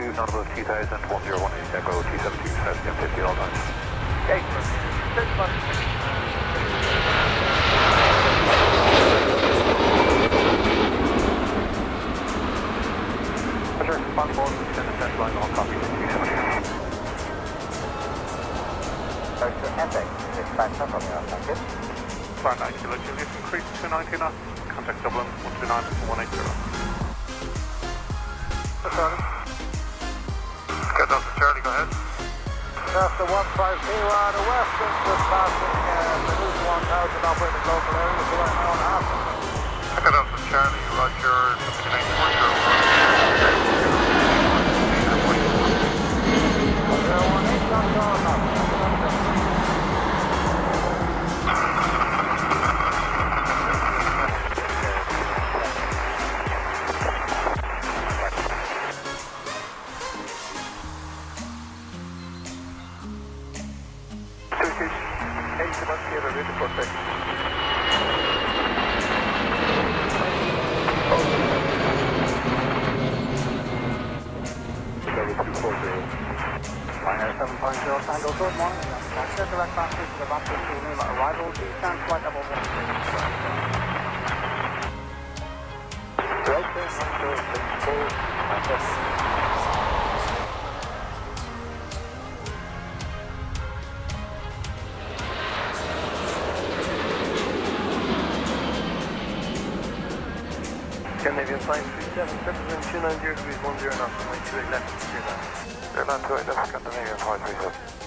not entry approved, not above 2000, 1018 Echo 272, 50 all times. Okay, Roger, on send the test line, all copy, 272. Doctor FX, dispatch from your packet. Flight 9 Kilo Julius, increase to 90 knots, contact Dublin, 129 180. Charlie. To Charlie, go ahead. After 150 on the west, just passing uh, the News 1000 operating local area for an hour and a half. Get down to Charlie, Roger, Turkish 81 Sierra ready for taxi. Level 7.0 Tango, good morning. Taxi direct taxi to the Baptist Union arrival, descent flight level 1. 37, 290 degrees 10 knots, runway 28 left, clear that. Airline 28 left, Scandinavian 537.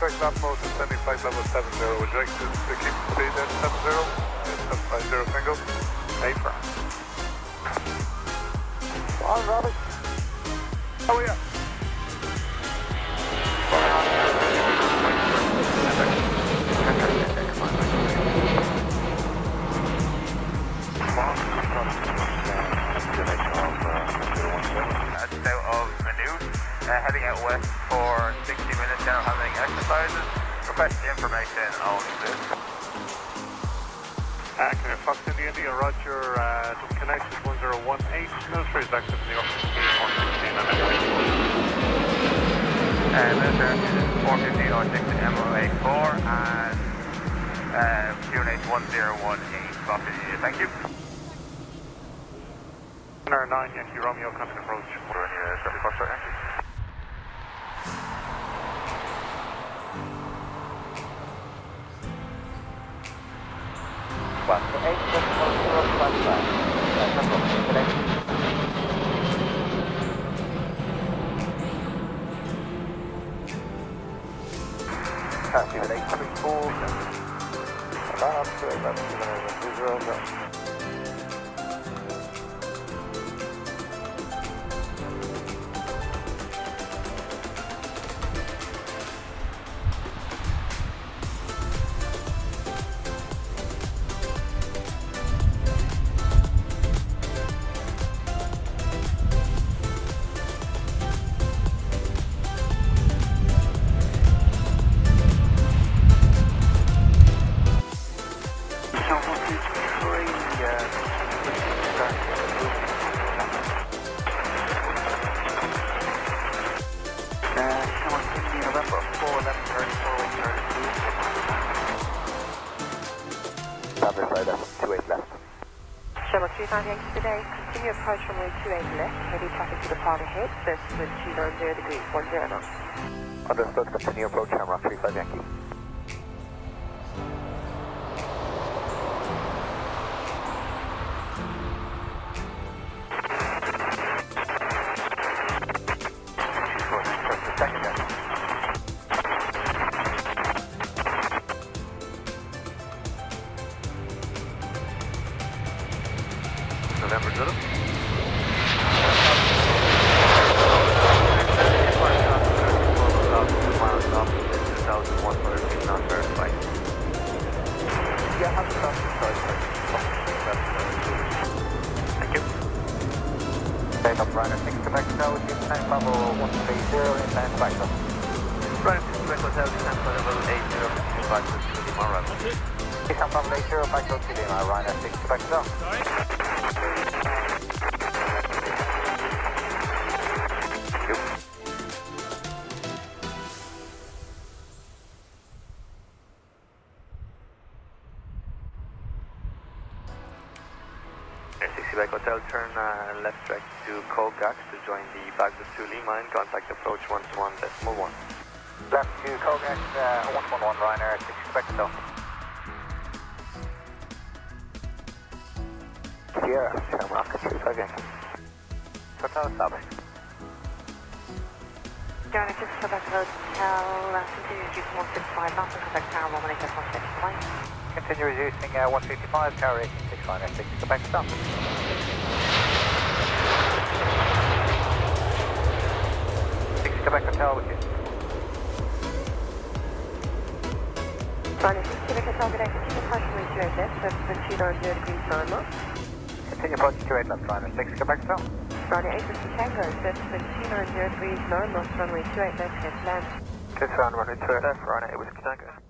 Mode is sending flight level 70. Would you like to, to keep speed at 70? Uh, 750 single? A for. On, Robert. Oh yeah. Now, having exercises. Request information on this. You Fox India India, Roger, uh, connection 1018, military is active in the office, 415 and Uh, military is 415 on 6 MOA4 and uh, QNH 1018. Copy. Thank you. R9 Yankee Romeo, contact approach. We're in uh, 74 star one for eight six four zero five five. That's approaching the next. Taxi with eight three four. About up to about two minutes zero. 35 Yankee today, continue approach from runway 28 left, heavy traffic to the part ahead, service with two zero zero degrees, 10 knots. Understood, continue approach, Shamrock 35 Yankee. November Zulu. Yeah, have the Thank you. Up Ryder 6 Quebec Hotel with descent level 130 inland Quebec. Running to Quebec Hotel, descent level 80, back to Lima Runway. Descent level 80 back to Lima, Ryder 6 Quebec Hotel. Air 60 Quebec Hotel, turn uh, left track to Colgax to join the Baghdad to Lima and contact approach 121 decimal 1. Left to Kogax, uh, 111 Ryder 6 Quebec Hotel. Sierra, Shamrock, 2 again. Hotel established. Joanna, just go back to the hotel, uh, continue to use 165 knots and contact tower 118 165. Continue reducing uh, 155, tower 86 Ryder 6 Quebec Hotel. Six Quebec Hotel with you. 6 Quebec Hotel, good continue partially 28 left, subsequent 290 degrees 9 knots. Continue approaching 28 left Ryder 6 Quebec Hotel. Ryder 8 Whiskey Tango, subsequent 290 degrees 9 knots, runway 28 left, head land. Good, round runway 2 left, runway 8 Whiskey Tango.